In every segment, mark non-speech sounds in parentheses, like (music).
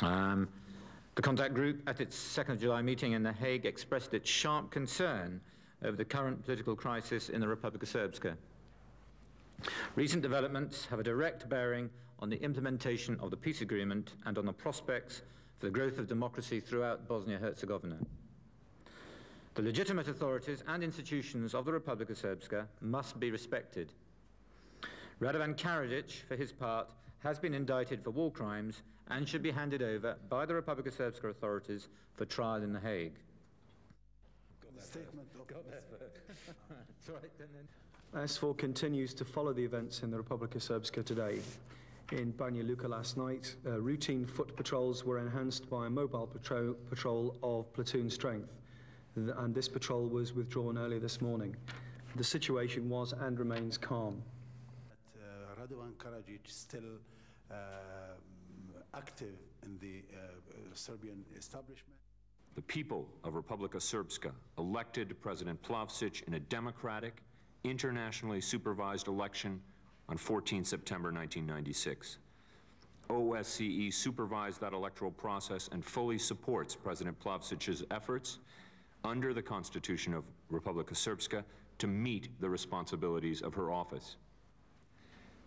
Um, the contact group, at its 2nd of July meeting in The Hague, expressed its sharp concern over the current political crisis in the Republika Srpska. Recent developments have a direct bearing on the implementation of the peace agreement and on the prospects for the growth of democracy throughout Bosnia-Herzegovina. The legitimate authorities and institutions of the Republic of Srpska must be respected. Radovan Karadzic, for his part, has been indicted for war crimes and should be handed over by the Republic of Srpska authorities for trial in The Hague. Statement of SFOR (laughs) continues to follow the events in the Republic of Srpska today. In Banja Luka last night, uh, routine foot patrols were enhanced by a mobile patro patrol of platoon strength, Th and this patrol was withdrawn earlier this morning. The situation was and remains calm. uh, Radovan Karadzic still uh, active in the uh, Serbian establishment. The people of Republika Srpska elected President Plavsic in a democratic, internationally supervised election on 14 September 1996. OSCE supervised that electoral process and fully supports President Plavsic's efforts under the Constitution of Republika Srpska to meet the responsibilities of her office.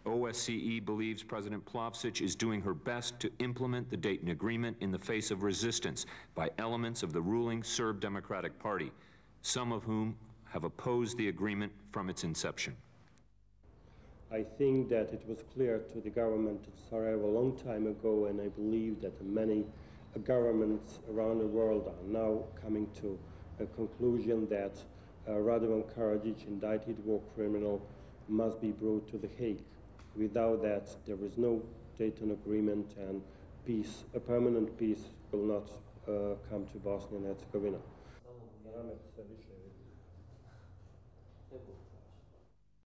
OSCE believes President Plavsic is doing her best to implement the Dayton Agreement in the face of resistance by elements of the ruling Serb Democratic Party, some of whom have opposed the agreement from its inception. I think that it was clear to the government of Sarajevo a long time ago, and I believe that many governments around the world are now coming to a conclusion that uh, Radovan Karadzic, indicted war criminal, must be brought to The Hague. Without that, there is no Dayton Agreement, and peace, a permanent peace, will not uh, come to Bosnia and Herzegovina.